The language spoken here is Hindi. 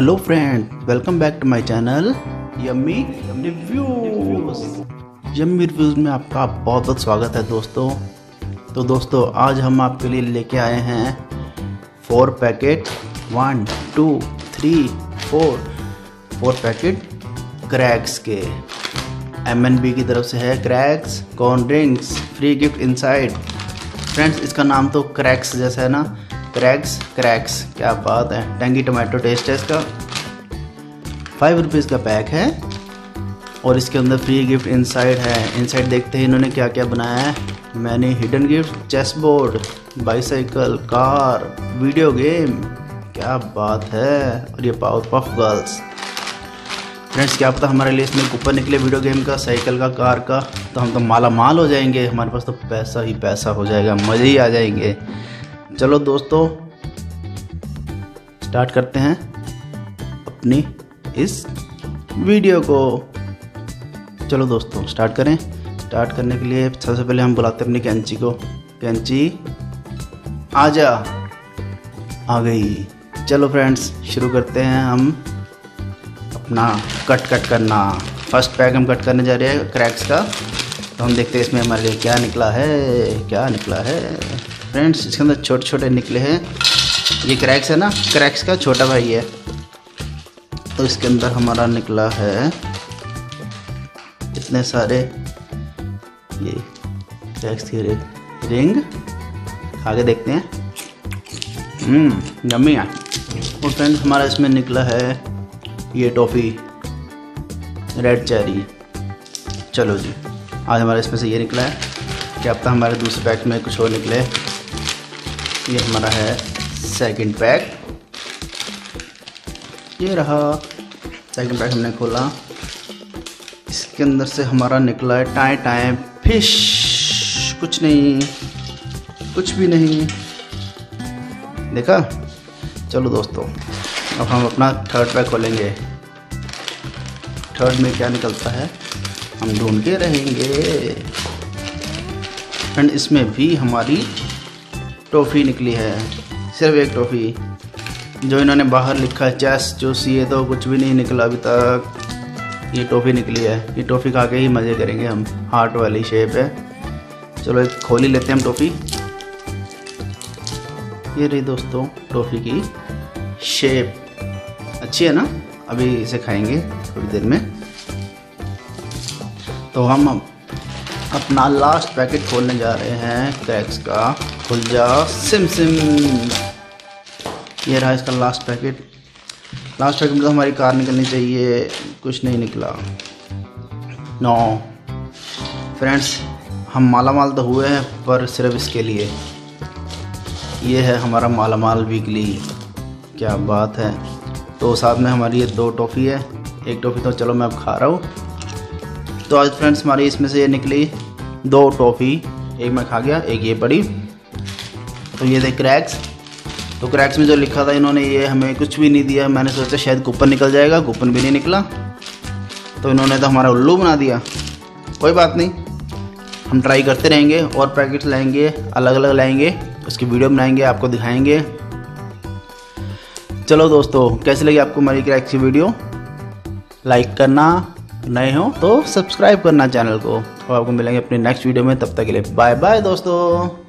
Hello friend welcome back to my channel yummy reviews yummy reviews में आपका बहुत बहुत स्वागत है दोस्तों। तो दोस्तों, आज हम आपके लिए लेके आए हैं four packet one two three four four packet cracks के। एम एन बी की तरफ़ से है cracks corn drinks free gift inside friends इसका नाम तो क्रैक्स जैसा है ना? क्रैक्स क्रैक्स क्या बात है? टेंगी टोमेटो टेस्ट है इसका। फाइव रुपीज़ का पैक है। और इसके अंदर फ्री गिफ्ट इनसाइड है। इनसाइड देखते हैं इन्होंने क्या क्या बनाया है। मैंने hidden gift chess board bicycle car video game क्या बात है। और ये पावर पफ गर्ल्स फ्रेंड्स क्या पता हमारे लिए इसमें कूपन निकले वीडियो गेम का साइकिल का कार का। तो हम तो माला माल हो जाएँगे। हमारे पास तो पैसा ही पैसा हो जाएगा। मज़े ही आ जाएँगे। चलो दोस्तों स्टार्ट करते हैं अपनी इस वीडियो को। चलो दोस्तों स्टार्ट करें। स्टार्ट करने के लिए सबसे पहले हम बुलाते हैं अपनी कैंची को। कैंची आ जा आ गई। चलो फ्रेंड्स शुरू करते हैं हम अपना कट कट करना। फ़र्स्ट पैक हम कट करने जा रहे हैं क्रैक्स का। तो हम देखते हैं इसमें हमारे लिए क्या निकला है, क्या निकला है। फ्रेंड्स, इसके अंदर छोटे छोटे निकले हैं। ये क्रैक्स है ना? क्रैक्स का छोटा भाई है। तो इसके अंदर हमारा निकला है इतने सारे ये क्रैक्स की रिंग। आगे देखते हैं। हम्म जमी है। और फ्रेंड्स, हमारा इसमें निकला है ये टॉफ़ी, रेड चेरी। चलो जी, आज हमारे इसमें से ये निकला है क्या पता हमारे दूसरे पैक में कुछ और निकले। ये हमारा है सेकंड पैक ये रहा सेकंड पैक हमने खोला। इसके अंदर से हमारा निकला है टाए टाए फ़िश। कुछ नहीं, कुछ भी नहीं। देखा? चलो दोस्तों, अब हम अपना थर्ड पैक खोलेंगे। थर्ड में क्या निकलता है? हम ढूंढ के रहेंगे। एंड इसमें भी हमारी टॉफ़ी निकली है, सिर्फ़ एक टॉफ़ी जो इन्होंने बाहर लिखा है, चेस, जो सी तो कुछ भी नहीं निकला अभी तक। ये टॉफ़ी निकली है, ये टॉफ़ी खा के ही मज़े करेंगे हम, हार्ट वाली शेप है। चलो एक खोल ही लेते हैं हम टॉफ़ी ये रही दोस्तों टॉफ़ी की शेप। अच्छी है ना? अभी इसे खाएँगे थोड़ी देर में। तो हम अपना लास्ट पैकेट खोलने जा रहे हैं क्रैक्स का। खुल जा। सिम सिम। ये रहा इसका लास्ट पैकेट लास्ट पैकेट में तो हमारी कार निकलनी चाहिए। कुछ नहीं निकला। नो फ्रेंड्स हम माला माल तो हुए हैं, पर सिर्फ़ इसके लिए। ये है हमारा माला माल वीकली क्या बात है। तो साथ में हमारी ये दो टॉफ़ी है। एक टॉफ़ी तो चलो मैं अब खा रहा हूँ। तो आज फ्रेंड्स हमारी इसमें से ये निकली दो टॉफ़ी। एक मैं खा गया, एक ये पड़ी। तो ये थे क्रैक्स तो क्रैक्स में जो लिखा था इन्होंने ये हमें कुछ भी नहीं दिया. मैंने सोचा शायद कूपन निकल जाएगा, कूपन भी नहीं निकला. तो इन्होंने तो हमारा उल्लू बना दिया. कोई बात नहीं. हम ट्राई करते रहेंगे और पैकेट्स लाएँगे अलग अलग लाएँगे. उसकी वीडियो बनाएँगे, आपको दिखाएँगे. चलो दोस्तों, कैसी लगी आपको हमारी क्रैक्स की वीडियो लाइक करना. नए हो तो सब्सक्राइब करना चैनल को. और आपको मिलेंगे अपने नेक्स्ट वीडियो में. तब तक के लिए बाय बाय दोस्तों.